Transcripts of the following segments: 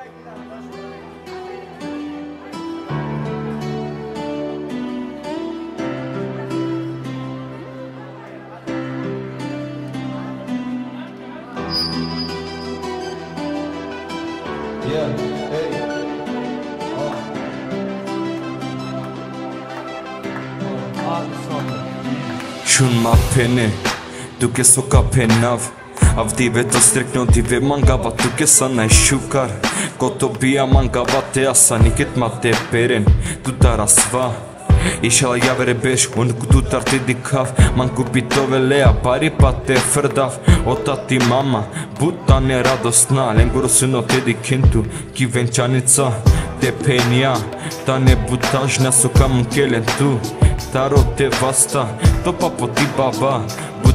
Yeah, hey. Oh. Oh, Schon mal Penne, du gehst sogar Penn auf. Avdi vetë të strikë në t'i manga Ba të kesa në i shukar Koto bia manga ba të asa Një ma të perin Tu të rasva Inshallah ja vere beshku Nuk du të arti di kaf Man kupitove leja pari pa te fërdav Ota ti mama Buta ne radosna Lenguru syno te di kintu Ki vençanica Te penja Ta ne butajna su kam kelen tu Taro te vasta To pa po ti baba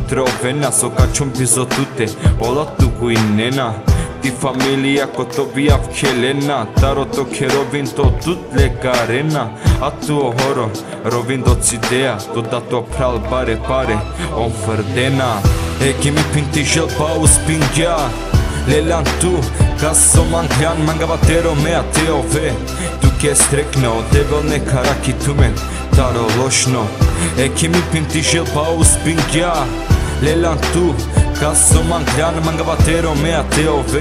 тровена Со качом бизотуте, пола туку и нена. Ти фамилија ко то бија в Хелена Тарото керовин то тут лекарена А туо хоро, ровин до цидеа да то прал баре паре, он фрдена Еки ми пинти жел пауз пингја Лелан ту, кас со манкјан Мангава теро меа теове Ту ке стрекна, одевел не караки тумен Таро лошно. Еки ми пинти жел пауз пингја Lelan tu, ka so mangjan Manga batero me ate TOV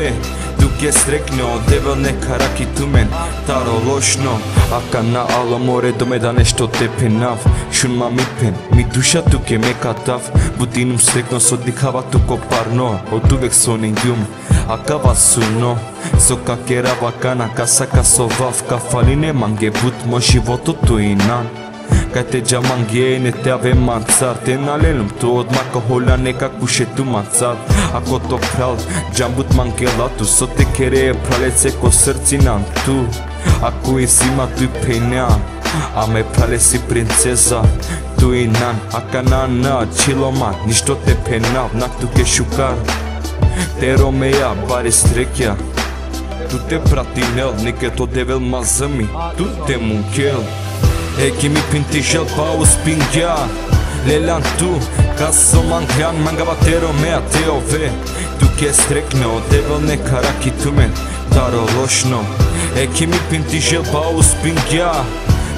Tu ke strekno, devel neka raki tumen Taro lošno, aka na alo more do me da nešto te penav Shun ma mi pen, mi duša tu ke me katav Budinum strekno so dikava tu ko parno Od uvek so nengjum A ka vasuno So ka kera bacana Casa ka so vav Ka faline mange Katteja mangene te ave manțar Te nalelum tot makaholane kakushe tu manțar Ako to kral jambut mangelatu So te kere pralețe ko sărținan tu Aku e zima tu penean Ame pralesi princeza Tu e nan akanana chiloma Nici tot te penav nak tu ke șucar. Te romea bare strechea. Tu te pratinel, neke to devel mazami Tu te munkel Եկի մի պինտի շել պաուս պինգյա Լելան դու կասոմ անգյան մանգավատերո մea տեով է Դու կես տրեքնո դևոն է կարակիտում են տարո լոշնո Եկի մի պինտի շել պաուս պինգյա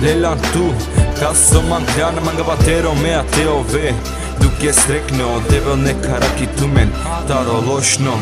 Լելան դու կասոմ անգյան մանգավատերո մea տեով է Դու կես տրեքնո դևոն է կարակիտում են տարո լոշնո